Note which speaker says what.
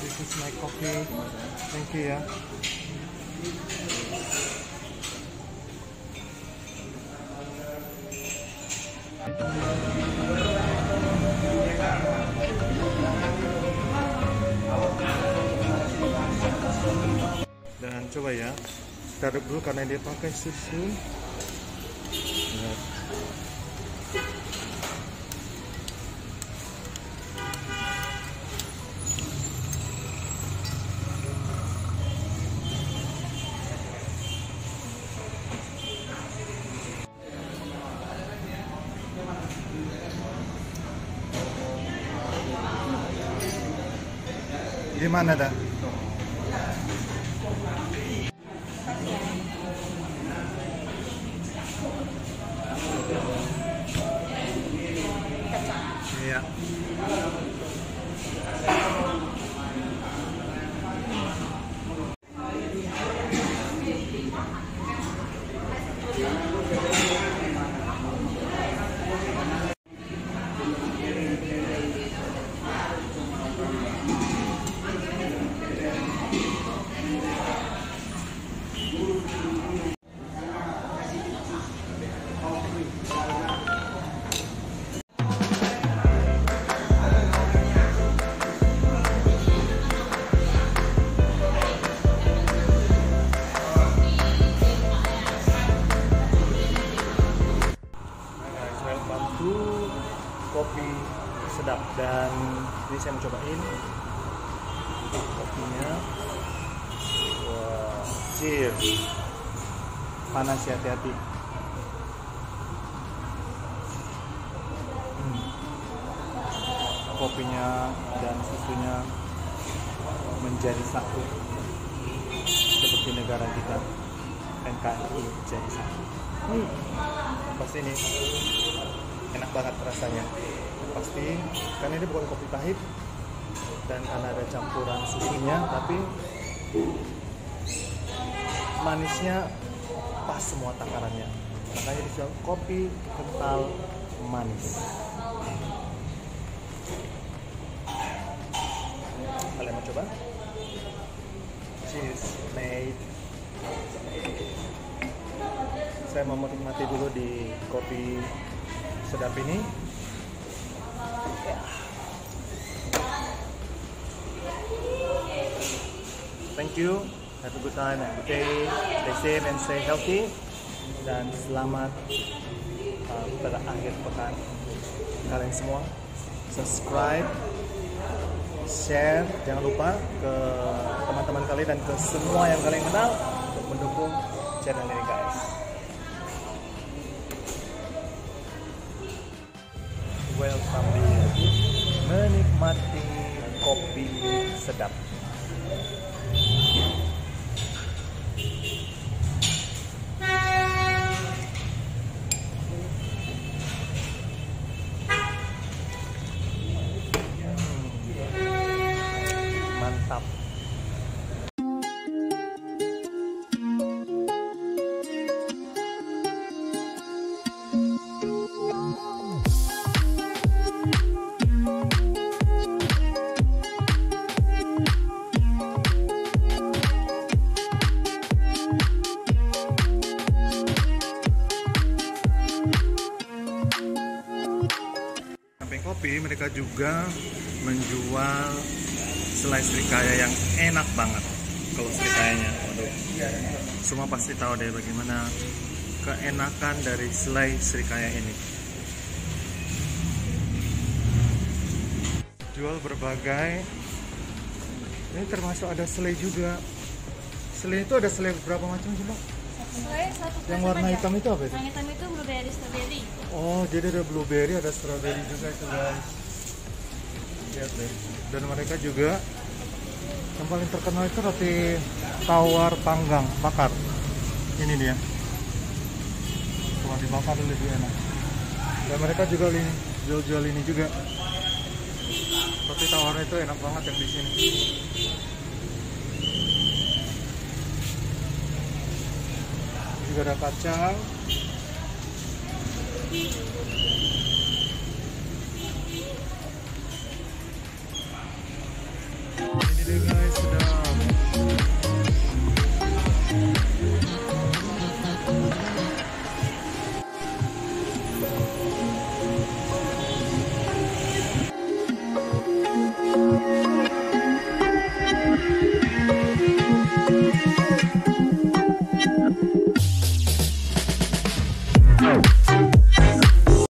Speaker 1: is my coffee. Thank you ya. Dan coba ya, aduk dulu karena dia pakai susu. limanada. Kopi sedap dan ini saya mau cobain kopinya. Wah, cheers. Panas ya, hati-hati. Hmm. Kopinya dan susunya menjadi satu seperti negara kita NKRI jadi satu. Hmm. Pasti ini enak banget rasanya. Pasti karena ini bukan kopi pahit dan karena ada campuran susunya, tapi manisnya pas semua takarannya. Makanya dijual kopi kental manis. Kalian mau coba? Cheers, mate saya mau menikmati dulu di kopi sedap ini. Thank you. Have a good time, have a good day. Stay safe and stay healthy. Dan selamat uh, pada akhir pekan kalian semua. Subscribe, share, jangan lupa ke teman-teman kalian dan ke semua yang kalian kenal untuk mendukung channel ini guys. Welcome di menikmati kopi sedap. Hmm. Mantap. Kopi, mereka juga menjual selai serikaya yang enak banget. Kalau serikayanya, waduh. Semua pasti tahu deh bagaimana keenakan dari selai serikaya ini. Jual berbagai. Ini termasuk ada selai juga. Selai itu ada selai berapa macam sih?
Speaker 2: Satu
Speaker 1: Yang warna
Speaker 2: aja.
Speaker 1: hitam itu apa itu?
Speaker 2: Yang hitam itu blueberry strawberry.
Speaker 1: Oh, jadi ada blueberry, ada strawberry juga itu guys. Lihat deh. Dan mereka juga yang paling terkenal itu roti tawar panggang bakar. Ini dia. Kalau dibakar lebih enak. Dan mereka juga ini jual-jual ini juga. Roti tawar itu enak banget yang di sini. Ada kacang.